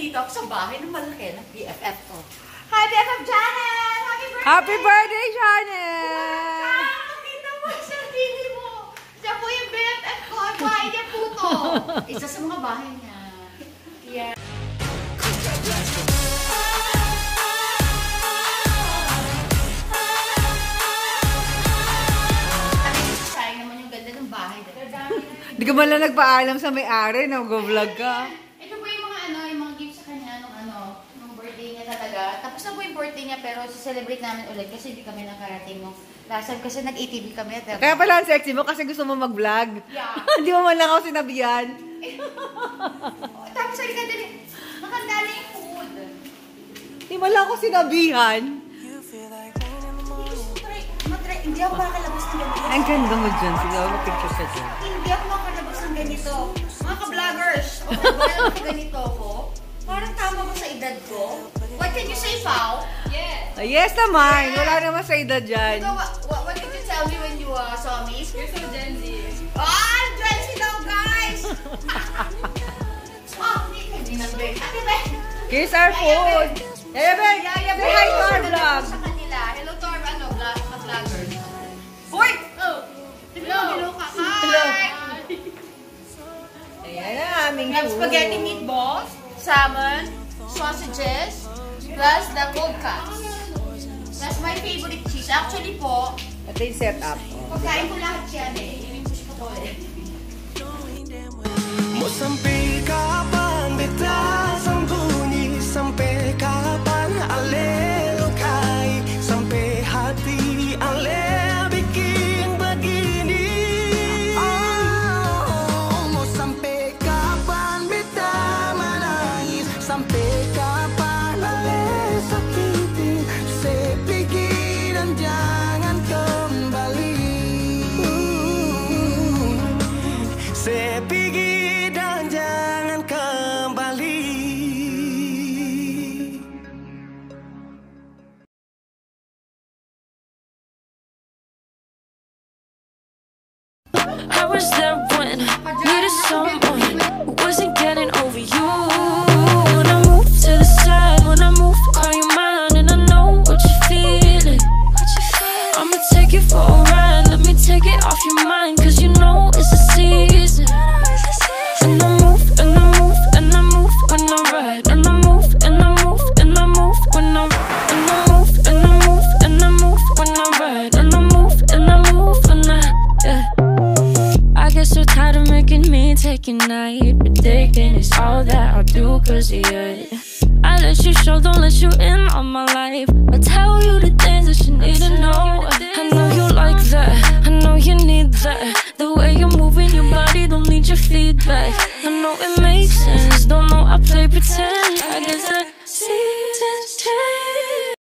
nandito ako sa bahay ng malaki ng BFF ko. Hi, BFF Janet! Happy birthday! Happy birthday, Janet! Ah, kita mo sa sarili mo. Siya po yung BFF ko. Ang bahay niya po to. Isa sa mga bahay niya. Yeah. Sabi ko, sayang naman yung ganda ng bahay. Di ka lang nagpaalam sa may-ari, nag-vlog ka. Ito po yung mga ano, yung mga gifts sa kanya nung ano, nung birthday niya talaga. Tapos na po yung birthday niya pero celebrate namin ulit kasi hindi kami nakarating nung last time kasi nag-ATV kami. At, Kaya pala ang sexy mo kasi gusto mo mag-vlog. Yeah. Hindi mo man lang ako sinabihan. Tapos ay ganda rin. Maganda na yung food. Hindi mo lang ako sinabihan. Hindi ako makakalabas ng ganito. Ang ganda mo dyan. Sige, ako picture ka dyan. Hindi ako makakalabas ng ganito. Mga ka-vloggers, o kung ng ganito ako, parang sa edad ko? What can you say, Pao? Yes. Ah, yes naman. Wala naman sa edad dyan. So, what, what, what did you tell me when you uh, saw me? You're so Gen Z. Ah, Gen Z daw, guys! oh, hindi, na, Ben. Ate, Ben. Kiss our food. Yaya, Ben. Yaya, Say hi to our vlog. Sa kanila. Hello to our, ano, vlog, mga vloggers. Hoy! Oh! Hello, hello ka. Hi! Hello. Ayan ang aming We have food. spaghetti meatballs, salmon, sausages, plus the cold cuts. That's my favorite cheese. Actually po, Ito yung setup. Pagkain ko lahat yan eh. Inimpush ko to eh. Mau I was there night Predicting it's all that I'll do cause you I let you show, don't let you in on my life. I tell you the things that you need to know. I know you like that, I know you need that. The way you're moving your body, don't need your feedback. I know it makes sense, don't know I play pretend. I guess I see